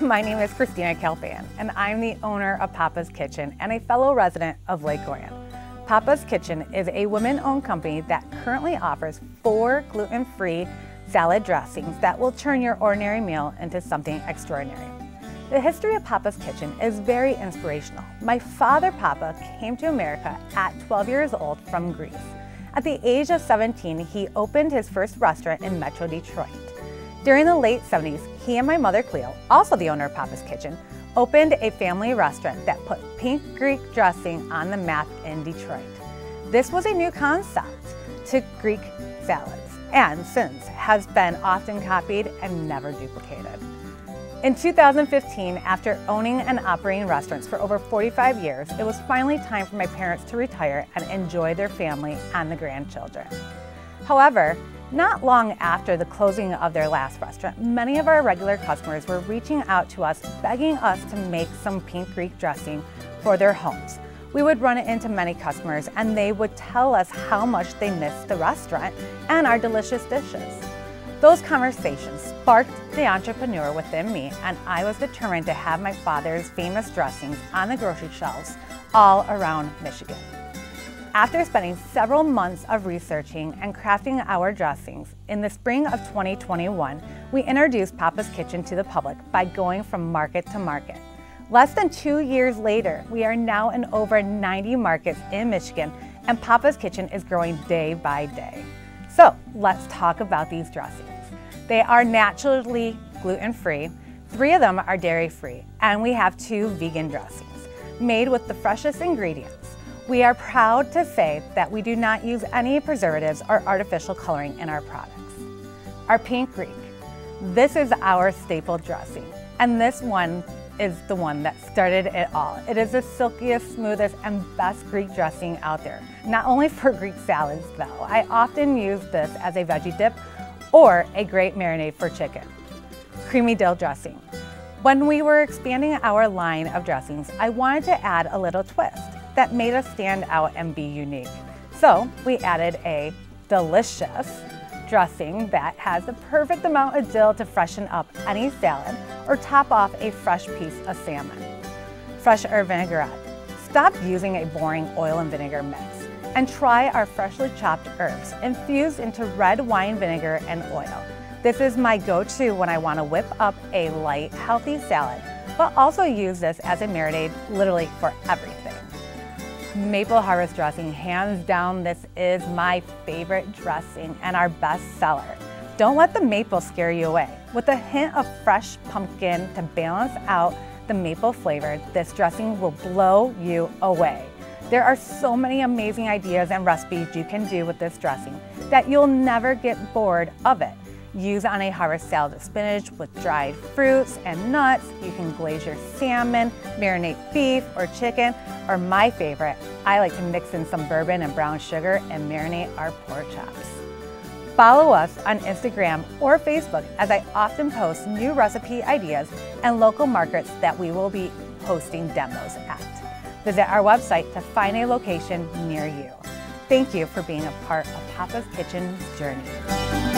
my name is Christina Kalfan, and I'm the owner of Papa's Kitchen and a fellow resident of Lake Orion. Papa's Kitchen is a women-owned company that currently offers four gluten-free salad dressings that will turn your ordinary meal into something extraordinary. The history of Papa's Kitchen is very inspirational. My father, Papa, came to America at 12 years old from Greece. At the age of 17, he opened his first restaurant in Metro Detroit. During the late 70s, he and my mother, Cleo, also the owner of Papa's Kitchen, opened a family restaurant that put pink Greek dressing on the map in Detroit. This was a new concept to Greek salads and since has been often copied and never duplicated. In 2015, after owning and operating restaurants for over 45 years, it was finally time for my parents to retire and enjoy their family and the grandchildren. However, not long after the closing of their last restaurant, many of our regular customers were reaching out to us begging us to make some pink Greek dressing for their homes. We would run it into many customers and they would tell us how much they missed the restaurant and our delicious dishes. Those conversations sparked the entrepreneur within me, and I was determined to have my father's famous dressings on the grocery shelves all around Michigan. After spending several months of researching and crafting our dressings, in the spring of 2021, we introduced Papa's Kitchen to the public by going from market to market. Less than two years later, we are now in over 90 markets in Michigan, and Papa's Kitchen is growing day by day. So let's talk about these dressings. They are naturally gluten-free, three of them are dairy-free, and we have two vegan dressings made with the freshest ingredients. We are proud to say that we do not use any preservatives or artificial coloring in our products. Our pink Greek. This is our staple dressing, and this one is the one that started it all. It is the silkiest, smoothest, and best Greek dressing out there. Not only for Greek salads though, I often use this as a veggie dip or a great marinade for chicken. Creamy dill dressing. When we were expanding our line of dressings, I wanted to add a little twist that made us stand out and be unique. So we added a delicious dressing that has the perfect amount of dill to freshen up any salad or top off a fresh piece of salmon. Fresh herb vinaigrette. Stop using a boring oil and vinegar mix and try our freshly chopped herbs infused into red wine vinegar and oil. This is my go-to when I want to whip up a light, healthy salad, but also use this as a marinade literally for everything. Maple Harvest dressing, hands down, this is my favorite dressing and our best seller. Don't let the maple scare you away. With a hint of fresh pumpkin to balance out the maple flavor, this dressing will blow you away. There are so many amazing ideas and recipes you can do with this dressing that you'll never get bored of it. Use on a harvest salad of spinach with dried fruits and nuts. You can glaze your salmon, marinate beef or chicken, or my favorite, I like to mix in some bourbon and brown sugar and marinate our pork chops. Follow us on Instagram or Facebook as I often post new recipe ideas and local markets that we will be hosting demos at. Visit our website to find a location near you. Thank you for being a part of Papa's Kitchen's journey.